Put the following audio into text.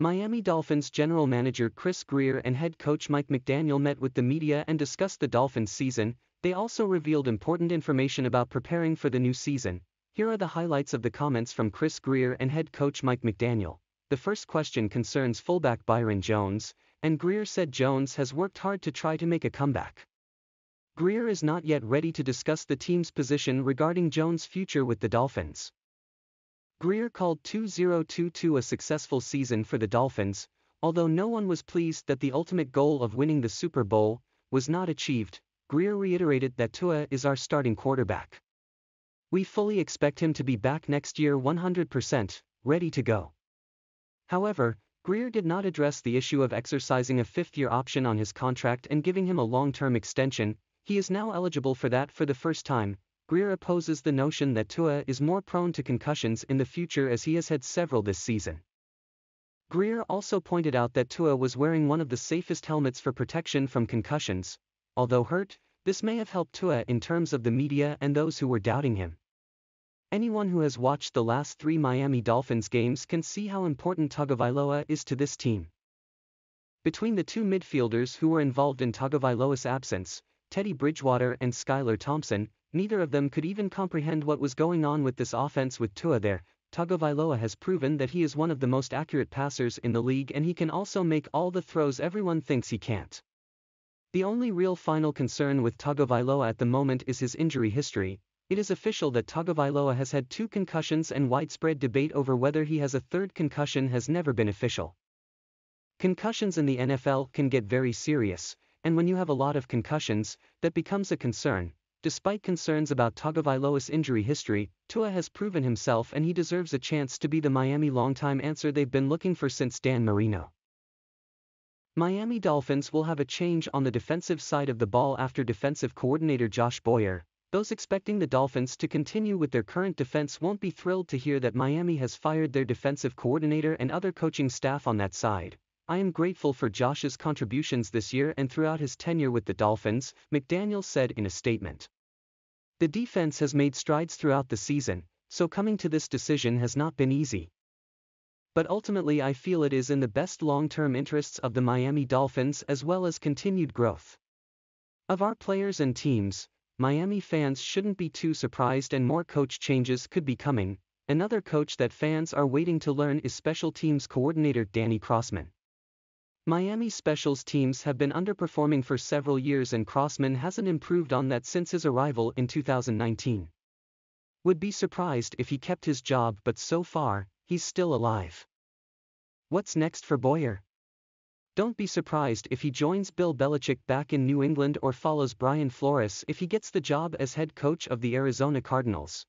Miami Dolphins general manager Chris Grier and head coach Mike McDaniel met with the media and discussed the Dolphins season. They also revealed important information about preparing for the new season. Here are the highlights of the comments from Chris Grier and head coach Mike McDaniel. The first question concerns fullback Byron Jones, and Grier said Jones has worked hard to try to make a comeback. Grier is not yet ready to discuss the team's position regarding Jones' future with the Dolphins. Grier called 2022 a successful season for the Dolphins, although no one was pleased that the ultimate goal of winning the Super Bowl was not achieved. Grier reiterated that Tua is our starting quarterback. We fully expect him to be back next year 100%, ready to go. However, Grier did not address the issue of exercising a fifth year option on his contract and giving him a long term extension. He is now eligible for that for the first time, Grier opposes the notion that Tua is more prone to concussions in the future as he has had several this season. Grier also pointed out that Tua was wearing one of the safest helmets for protection from concussions. Although hurt, this may have helped Tua in terms of the media and those who were doubting him. Anyone who has watched the last three Miami Dolphins games can see how important Tagovailoa is to this team. Between the two midfielders who were involved in Tagovailoa's absence, Teddy Bridgewater and Skylar Thompson, Neither of them could even comprehend what was going on with this offense with Tua there. Tagovailoa has proven that he is one of the most accurate passers in the league and he can also make all the throws everyone thinks he can't. The only real final concern with Tagovailoa at the moment is his injury history. It is official that Tagovailoa has had two concussions and widespread debate over whether he has a third concussion has never been official. Concussions in the NFL can get very serious, and when you have a lot of concussions, that becomes a concern, Despite concerns about Tagovailoa's injury history, Tua has proven himself and he deserves a chance to be the Miami longtime answer they've been looking for since Dan Marino. Miami Dolphins will have a change on the defensive side of the ball after defensive coordinator Josh Boyer. Those expecting the Dolphins to continue with their current defense won't be thrilled to hear that Miami has fired their defensive coordinator and other coaching staff on that side. I am grateful for Josh's contributions this year and throughout his tenure with the Dolphins, McDaniel said in a statement. The defense has made strides throughout the season, so coming to this decision has not been easy. But ultimately I feel it is in the best long-term interests of the Miami Dolphins as well as continued growth. Of our players and teams, Miami fans shouldn't be too surprised and more coach changes could be coming. Another coach that fans are waiting to learn is special teams coordinator Danny Crossman. Miami specials teams have been underperforming for several years and Crossman hasn't improved on that since his arrival in 2019. Would be surprised if he kept his job but so far, he's still alive. What's next for Boyer? Don't be surprised if he joins Bill Belichick back in New England or follows Brian Flores if he gets the job as head coach of the Arizona Cardinals.